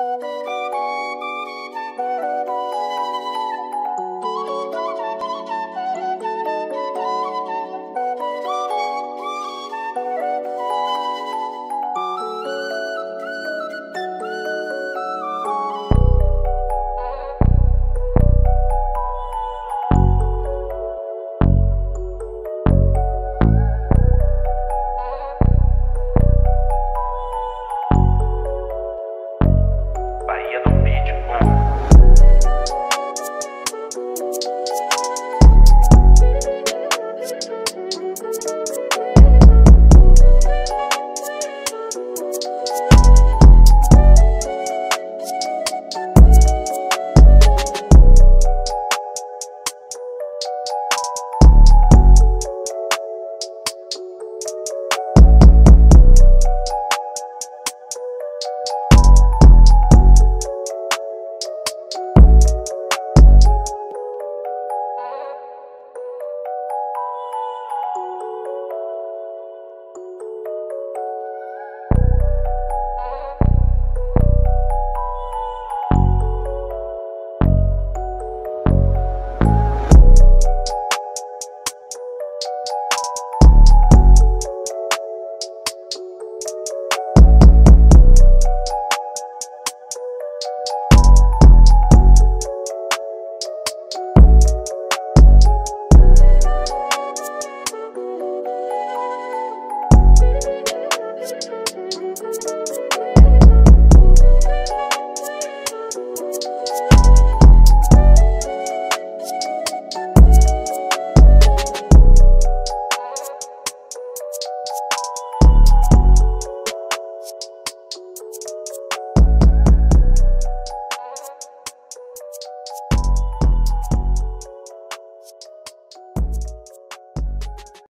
Música